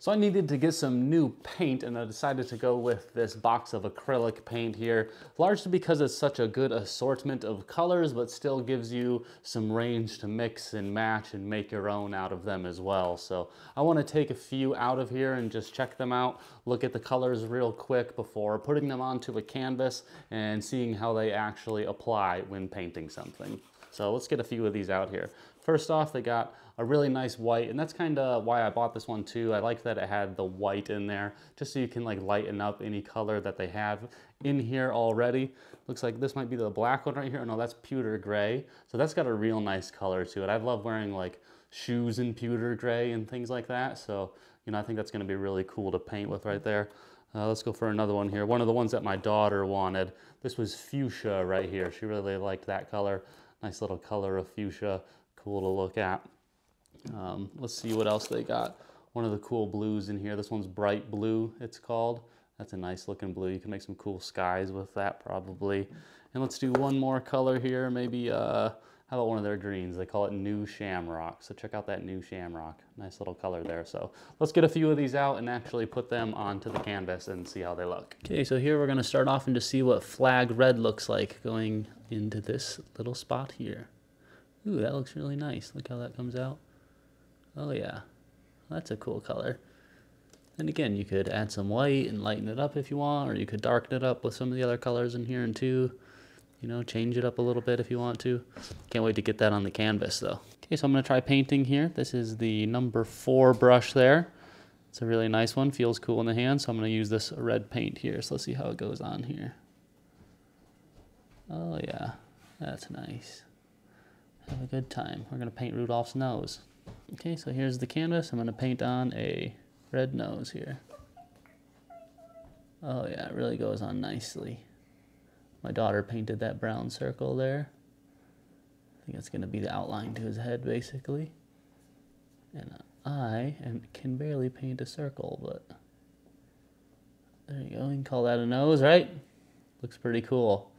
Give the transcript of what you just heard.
So I needed to get some new paint and I decided to go with this box of acrylic paint here, largely because it's such a good assortment of colors, but still gives you some range to mix and match and make your own out of them as well. So I wanna take a few out of here and just check them out, look at the colors real quick before putting them onto a canvas and seeing how they actually apply when painting something. So let's get a few of these out here. First off, they got a really nice white, and that's kind of why I bought this one too. I like that it had the white in there, just so you can like lighten up any color that they have in here already. Looks like this might be the black one right here. No, that's pewter gray. So that's got a real nice color to it. I love wearing like shoes in pewter gray and things like that. So, you know, I think that's gonna be really cool to paint with right there. Uh, let's go for another one here. One of the ones that my daughter wanted. This was fuchsia right here. She really liked that color. Nice little color of fuchsia cool to look at. Um, let's see what else they got. One of the cool blues in here. This one's bright blue, it's called. That's a nice looking blue. You can make some cool skies with that probably. And let's do one more color here. Maybe, uh, how about one of their greens? They call it New Shamrock. So check out that New Shamrock. Nice little color there. So let's get a few of these out and actually put them onto the canvas and see how they look. Okay, so here we're gonna start off and just see what flag red looks like going into this little spot here. Ooh, that looks really nice. Look how that comes out. Oh yeah, that's a cool color. And again, you could add some white and lighten it up if you want, or you could darken it up with some of the other colors in here and too. You know, change it up a little bit if you want to. Can't wait to get that on the canvas though. Okay, so I'm gonna try painting here. This is the number four brush there. It's a really nice one, feels cool in the hand, so I'm gonna use this red paint here. So let's see how it goes on here. Oh yeah, that's nice. Have a good time. We're gonna paint Rudolph's nose. Okay, so here's the canvas. I'm gonna paint on a red nose here. Oh yeah, it really goes on nicely. My daughter painted that brown circle there. I think it's gonna be the outline to his head basically. And I and can barely paint a circle, but there you go. You can call that a nose, right? Looks pretty cool.